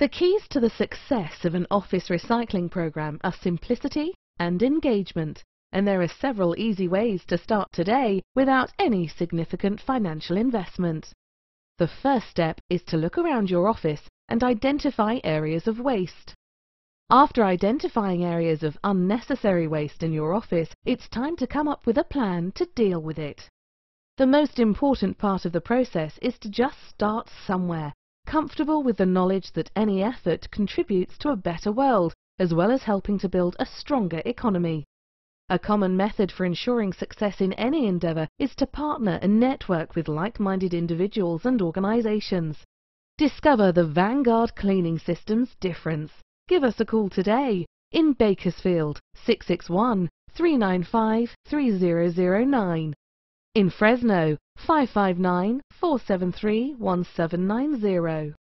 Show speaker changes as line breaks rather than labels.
The keys to the success of an office recycling program are simplicity and engagement, and there are several easy ways to start today without any significant financial investment. The first step is to look around your office and identify areas of waste. After identifying areas of unnecessary waste in your office, it's time to come up with a plan to deal with it. The most important part of the process is to just start somewhere, comfortable with the knowledge that any effort contributes to a better world, as well as helping to build a stronger economy. A common method for ensuring success in any endeavour is to partner and network with like-minded individuals and organisations. Discover the Vanguard Cleaning Systems difference. Give us a call today in Bakersfield 661 395 3009. In Fresno 559 473 1790.